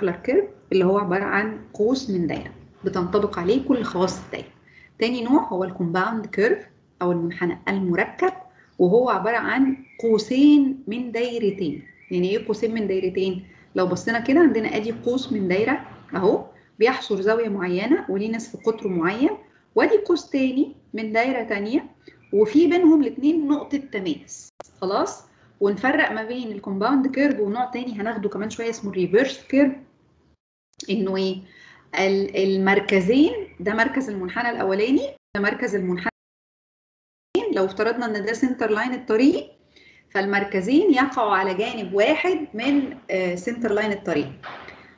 circular curve اللي هو عبارة عن قوس من دايرة بتنطبق عليه كل خواص الدايرة. تاني نوع هو ال compound curve أو المنحنى المركب وهو عبارة عن قوسين من دايرتين. يعني إيه قوسين من دايرتين؟ لو بصينا كده عندنا أدي قوس من دايرة أهو بيحصر زاوية معينة وليه نصف قطر معين وأدي قوس تاني من دايرة تانية وفي بينهم الاثنين نقطة تماس خلاص؟ ونفرق ما بين ال compound curve ونوع تاني هناخده كمان شوية اسمه ال reverse curve إنه إيه المركزين ده مركز المنحنى الأولاني ده مركز المنحنى لو افترضنا إن ده center line الطريق فالمركزين يقعوا على جانب واحد من center line الطريق.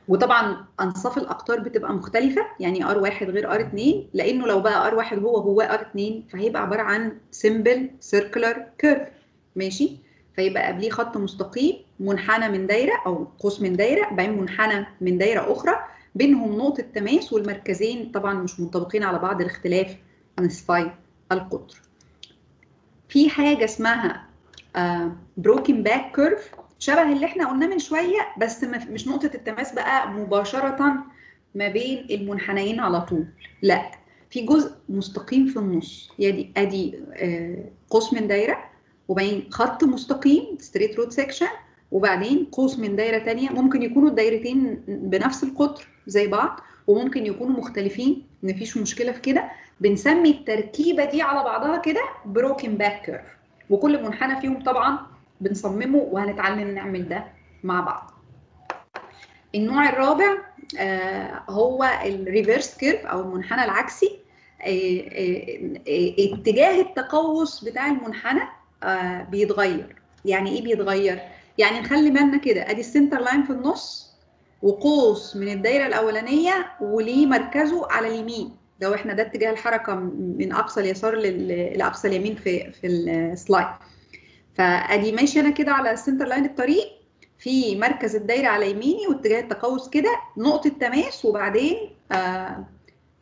وطبعا أنصاف الأقطار بتبقى مختلفة يعني R واحد غير R 2 لأنه لو بقى R واحد هو هو R 2 فهيبقى عبارة عن simple circular curve ماشي؟ فيبقى قبليه خط مستقيم منحنى من دايرة أو قوس من دايرة بعدين منحنى من دايرة أخرى. بينهم نقطة تماس والمركزين طبعا مش منطبقين على بعض الاختلاف نصفي القطر. في حاجة اسمها broken back curve شبه اللي إحنا قلناه من شوية بس مش نقطة التماس بقى مباشرة ما بين المنحنيين على طول. لا في جزء مستقيم في النص. يعني ادي قوس من دايرة وبعدين خط مستقيم straight road section وبعدين قوس من دايرة تانية. ممكن يكونوا الدايرتين بنفس القطر زي بعض وممكن يكونوا مختلفين. مفيش مشكلة في كده. بنسمي التركيبة دي على بعضها كده broken back curve وكل منحنى فيهم طبعا بنصممه وهنتعلم نعمل ده مع بعض. النوع الرابع آه هو ال reverse curve أو المنحنى العكسي. آه آه اتجاه التقوس بتاع المنحنى بيتغير. يعني إيه بيتغير؟ يعني نخلي بالنا كده أدي ال center line في النص وقوس من الدايرة الأولانية وليه مركزه على اليمين. لو إحنا ده اتجاه الحركة من أقصى اليسار لأقصى اليمين في في ال slide فأدي ماشي أنا كده على ال center line الطريق في مركز الدايرة على يميني واتجاه التقوس كده نقطة تماس وبعدين آه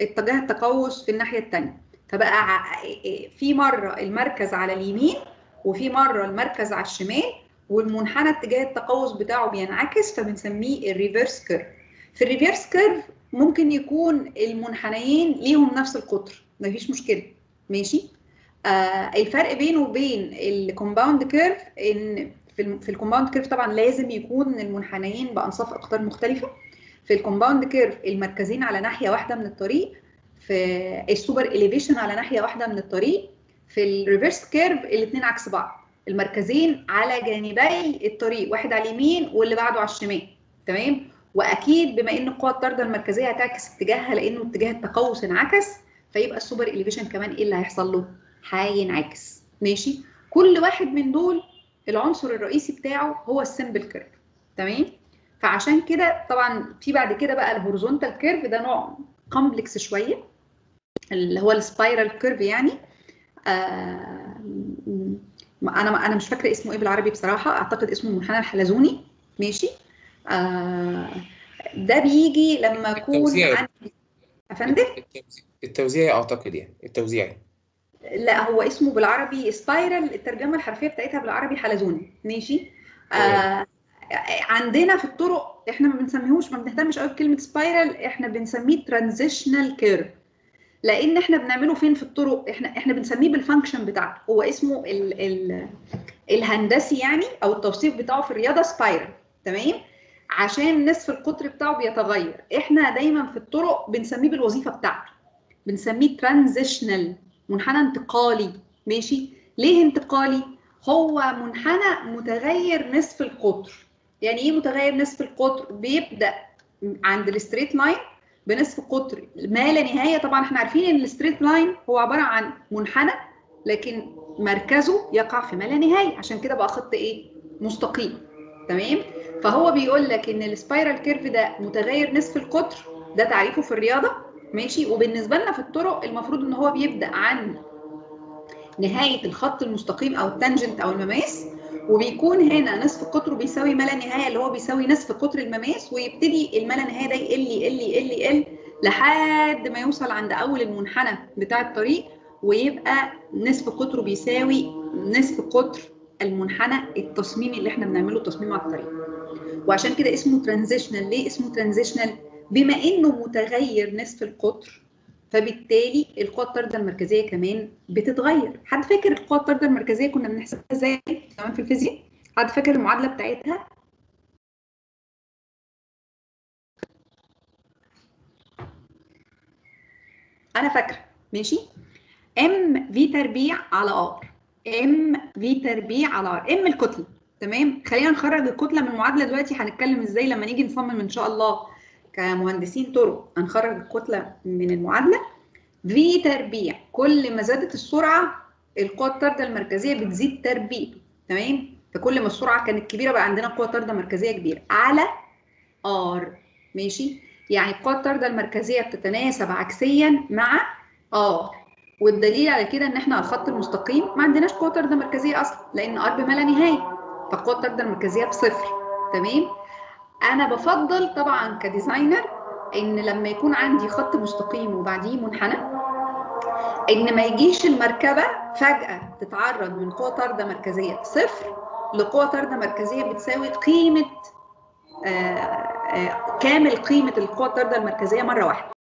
اتجاه التقوس في الناحية الثانية فبقى في مرة المركز على اليمين وفي مرة المركز على الشمال والمنحنى اتجاه التقوس بتاعه بينعكس فبنسميه ال reverse curve في ال reverse curve ممكن يكون المنحنيين ليهم نفس القطر مفيش مشكلة. ماشي؟ آه الفرق بينه وبين ال compound curve إن في, في ال compound curve طبعا لازم يكون المنحنيين بأنصاف أقطار مختلفة. في ال compound curve المركزين على ناحية واحدة من الطريق في ال superelevation على ناحية واحدة من الطريق في ال reverse curve الاثنين عكس بعض. المركزين على جانبي الطريق واحد على اليمين واللي بعده على الشمال. تمام؟ وأكيد بما إن القوة الطاردة المركزية هتعكس اتجاهها لأنه اتجاه التقوس انعكس فيبقى ال superelevation كمان إيه اللي هيحصل له؟ هينعكس. ماشي؟ كل واحد من دول العنصر الرئيسي بتاعه هو ال simple curve تمام؟ فعشان كده طبعا في بعد كده بقى ال horizontal curve ده نوع complex شوية اللي هو ال spiral curve يعني. أنا أنا مش فاكرة اسمه إيه بالعربي بصراحة. أعتقد اسمه المنحنى الحلزوني. ماشي؟ آه ده بيجي لما اكون عندي أفندم؟ التوزيعي. أعتقد يعني. التوزيعي. لا هو اسمه بالعربي spiral الترجمة الحرفية بتاعتها بالعربي حلزوني. ماشي؟ آه عندنا في الطرق إحنا ما بنسميهوش ما بنهتمش قوي بكلمة spiral إحنا بنسميه transitional curve لأن إحنا بنعمله فين في الطرق؟ إحنا إحنا بنسميه بال function بتاعته. هو اسمه ال ال الهندسي يعني أو التوصيف بتاعه في الرياضة spiral تمام؟ عشان نصف القطر بتاعه بيتغير. إحنا دايما في الطرق بنسميه بالوظيفة بتاعته. بنسميه transitional منحنى انتقالي. ماشي؟ ليه انتقالي؟ هو منحنى متغير نصف القطر. يعني إيه متغير نصف القطر؟ بيبدأ عند ال straight line بنصف قطر. ما لا نهاية. طبعا إحنا عارفين إن ال straight line هو عبارة عن منحنى لكن مركزه يقع في ما لا نهاية. عشان كده بقى خط إيه؟ مستقيم. تمام؟ فهو بيقول لك إن ال spiral curve ده متغير نصف القطر. ده تعريفه في الرياضة. ماشي؟ وبالنسبة لنا في الطرق المفروض إن هو بيبدأ عن نهاية الخط المستقيم أو التانجنت أو المماس. وبيكون هنا نصف قطره بيساوي ما لا نهاية اللي هو بيساوي نصف قطر المماس ويبتدي الما لا نهاية ده يقل يقل يقل يقل لحد ما يوصل عند أول المنحنى بتاع الطريق ويبقى نصف قطره بيساوي نصف قطر المنحنى التصميمي اللي إحنا بنعمله تصميم على الطريق. وعشان كده اسمه transitional ليه اسمه transitional بما إنه متغير نصف القطر فبالتالي القوة الطاردة المركزية كمان بتتغير. حد فاكر القوة الطاردة المركزية كنا بنحسبها إزاي؟ كمان في الفيزياء. حد فاكر المعادلة بتاعتها؟ أنا فاكرة. ماشي؟ m v تربيع على r m v تربيع على r m الكتلة. تمام؟ خلينا نخرج الكتلة من المعادلة دلوقتي. هنتكلم إزاي لما نيجي نصمم إن شاء الله كمهندسين طرق هنخرج الكتلة من المعادلة. v تربيع كل ما زادت السرعة القوة الطاردة المركزية بتزيد تربيع تمام؟ فكل ما السرعة كانت كبيرة بقى عندنا قوة طاردة مركزية كبيرة. على r ماشي؟ يعني القوة الطاردة المركزية بتتناسب عكسيا مع آه والدليل على كده إن إحنا على الخط المستقيم ما عندناش قوة طاردة مركزية أصلا لأن ار بما لا نهاية فالقوة الطاردة المركزية بصفر تمام؟ أنا بفضل طبعا كديزاينر إن لما يكون عندي خط مستقيم وبعديه منحنى إن ما يجيش المركبة فجأة تتعرض من قوة طاردة مركزية صفر لقوة طاردة مركزية بتساوي قيمة آه آه كامل قيمة القوة الطاردة المركزية مرة واحدة.